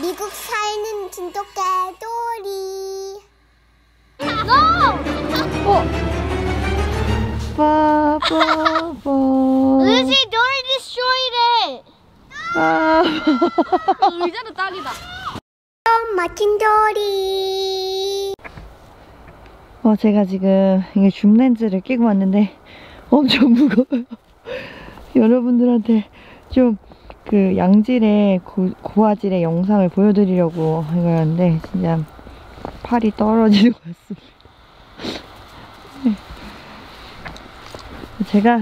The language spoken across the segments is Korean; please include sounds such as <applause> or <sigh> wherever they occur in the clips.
미국 살는 진돗 개돌이. 어? 빠빠빠. Lucy, Dory destroyed it. 아. 의자도 딱이다. 엄마 진돌이. 어, 제가 지금 이게 줌 렌즈를 끼고 왔는데 엄청 무거워요. <laughs> 여러분들한테 좀 그 양질의 고, 고화질의 영상을 보여드리려고 이거였는데 진짜 팔이 떨어지는 것 같습니다. 네. 제가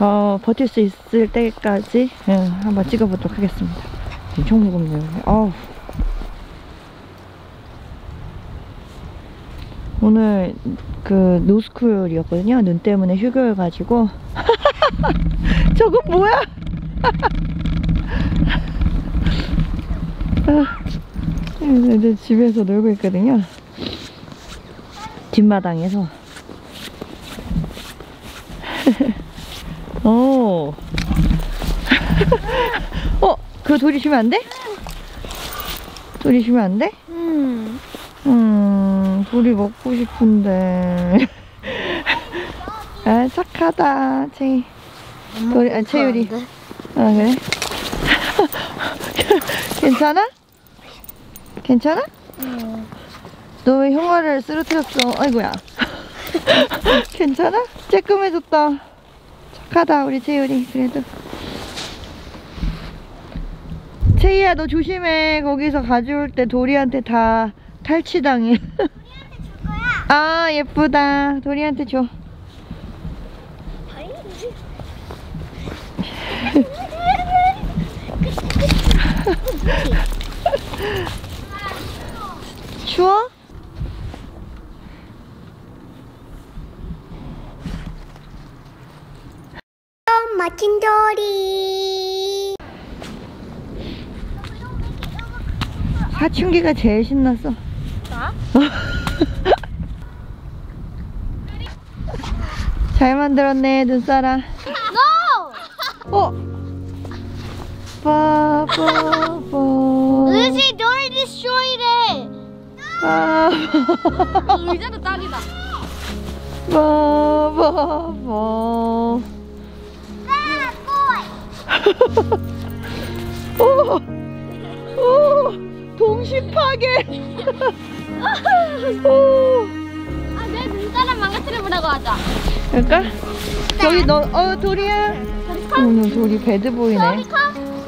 어, 버틸 수 있을 때까지 예, 한번 찍어보도록 하겠습니다. 엄청 무겁네요. 어우. 오늘 그 노스쿨이었거든요. 눈 때문에 휴교여가지고 <laughs> 저건 뭐야? <laughs> 아, 애들 집에서 놀고 있거든요. 뒷마당에서. <laughs> 오. <laughs> 어, 그거 돌이 주면 안 돼? 돌이 주면 안 돼? 음. 음, 돌이 먹고 싶은데. <laughs> 아, 착하다, 채이. 돌이, 아, 채율이. 아, 그래? <laughs> 괜찮아? 괜찮아? 너왜 형아를 쓰러뜨렸어? 아이고야. <laughs> 괜찮아? 쬐끔해졌다. 착하다, 우리 채율이. 그래도. 채이야, 너 조심해. 거기서 가져올 때 도리한테 다 탈취당해. 아, 예쁘다. 도리한테 줘. <laughs> 추워? 엄마 진돌이. 사춘기가 제일 신났어. 나? <laughs> 잘 만들었네, 눈사람. No. 어? 빠빠빠. Lucy, Dory destroyed it. 빠 의자도 딱이다. 빠빠빠. Bad boy. 오! 오! 동시 파괴! 오! 아, 내 눈사람 망가뜨려 보라고 하자. 그럴까? 저기 너, 어, 도리야. 오늘 도리 배드보이네.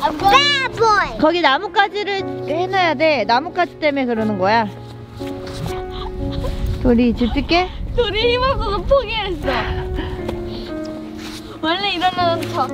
Bad boy. 거기 나뭇가지를 해놔야 돼. 나뭇가지 때문에 그러는 거야. 도리 집 줄게? 둘이 힘없어서 포기했어. 원래 이러는 저.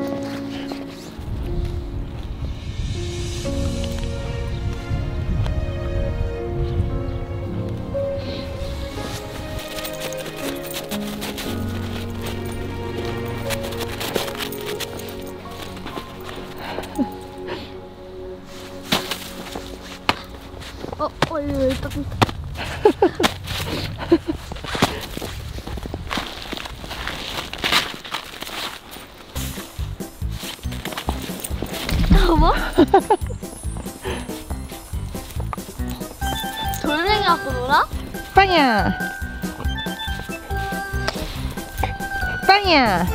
어머? <laughs> 돌멩이 갖고 놀아? 빵이야. 빵이야.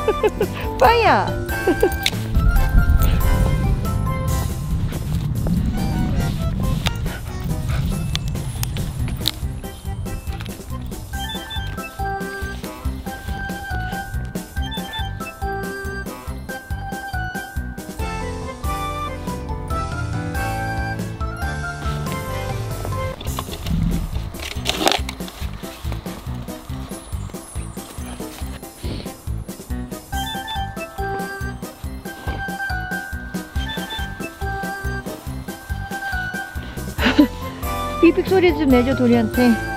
<laughs> 빵이야. <laughs> 삐빅 소리 좀 내줘 도리한테.